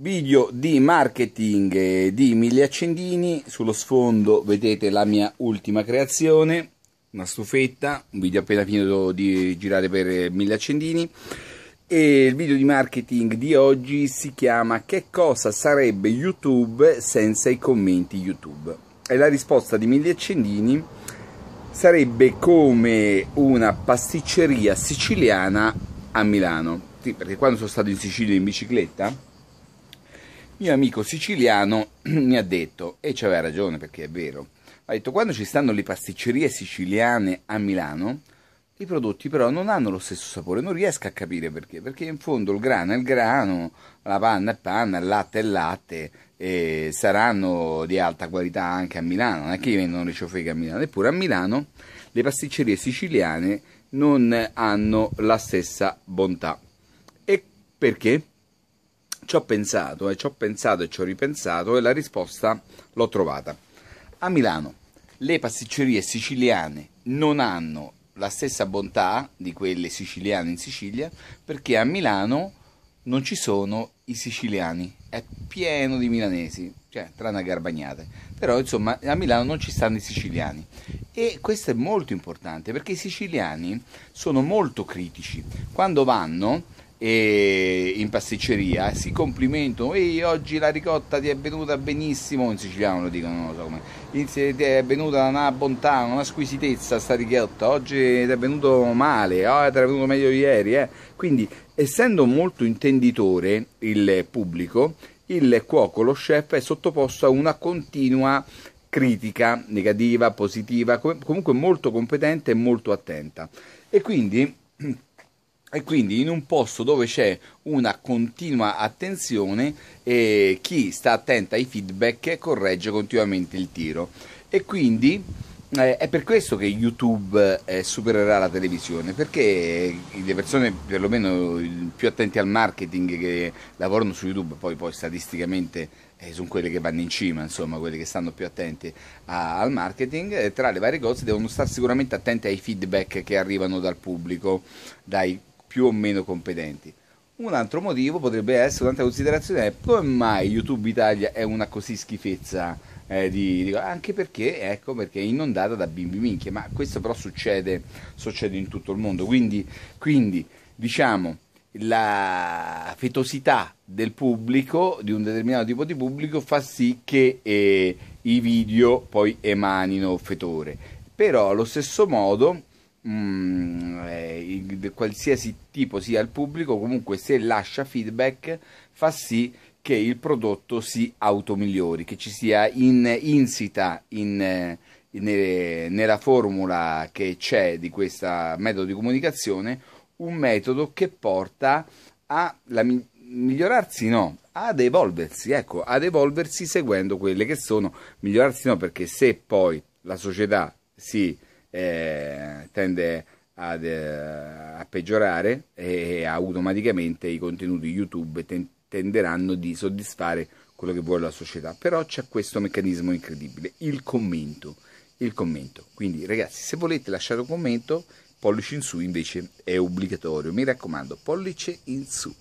Video di marketing di Mille Accendini, sullo sfondo vedete la mia ultima creazione, una stufetta, un video appena finito di girare per Mille Accendini e il video di marketing di oggi si chiama Che cosa sarebbe YouTube senza i commenti YouTube? E la risposta di Mille Accendini sarebbe come una pasticceria siciliana a Milano. Sì, perché quando sono stato in Sicilia in bicicletta mio amico siciliano mi ha detto, e c'aveva ragione perché è vero, ha detto quando ci stanno le pasticcerie siciliane a Milano, i prodotti però non hanno lo stesso sapore, non riesco a capire perché, perché in fondo il grano è il grano, la panna è panna, il latte è il latte, e saranno di alta qualità anche a Milano, non è che vendono le ciofeghe a Milano, eppure a Milano le pasticcerie siciliane non hanno la stessa bontà. E perché? Ci ho pensato e ci ho pensato e ci ho ripensato e la risposta l'ho trovata. A Milano le pasticcerie siciliane non hanno la stessa bontà di quelle siciliane in Sicilia perché a Milano non ci sono i siciliani, è pieno di milanesi, cioè tranne Garbagnate, però insomma a Milano non ci stanno i siciliani. E questo è molto importante perché i siciliani sono molto critici, quando vanno e in pasticceria si complimentano. Ehi oggi la ricotta ti è venuta benissimo. In siciliano lo dicono non so come. Ti è venuta una bontà una squisitezza sta ricotta. Oggi ti è venuto male oh, ti è venuto meglio ieri eh. quindi essendo molto intenditore il pubblico il cuoco lo chef è sottoposto a una continua critica negativa positiva comunque molto competente e molto attenta. E quindi e quindi in un posto dove c'è una continua attenzione eh, chi sta attento ai feedback corregge continuamente il tiro. E quindi eh, è per questo che YouTube eh, supererà la televisione perché le persone perlomeno più attenti al marketing che lavorano su YouTube poi, poi statisticamente eh, sono quelle che vanno in cima insomma quelle che stanno più attenti a, al marketing eh, tra le varie cose devono stare sicuramente attenti ai feedback che arrivano dal pubblico dai più o meno competenti. Un altro motivo potrebbe essere, un'altra considerazione è come mai YouTube Italia è una così schifezza eh, di, di, anche perché, ecco, perché è inondata da bimbi minchia, ma questo però succede, succede in tutto il mondo, quindi, quindi diciamo la fetosità del pubblico, di un determinato tipo di pubblico, fa sì che eh, i video poi emanino fetore. Però allo stesso modo mm, eh, qualsiasi tipo sia il pubblico, comunque se lascia feedback fa sì che il prodotto si automigliori, che ci sia in, insita in, in, nella formula che c'è di questo metodo di comunicazione un metodo che porta a la, migliorarsi no, ad evolversi, ecco, ad evolversi seguendo quelle che sono, migliorarsi no perché se poi la società si eh, tende ad, eh, peggiorare e automaticamente i contenuti YouTube ten, tenderanno di soddisfare quello che vuole la società. Però c'è questo meccanismo incredibile, il commento. Il commento. Quindi ragazzi, se volete lasciare un commento, pollice in su invece è obbligatorio. Mi raccomando, pollice in su.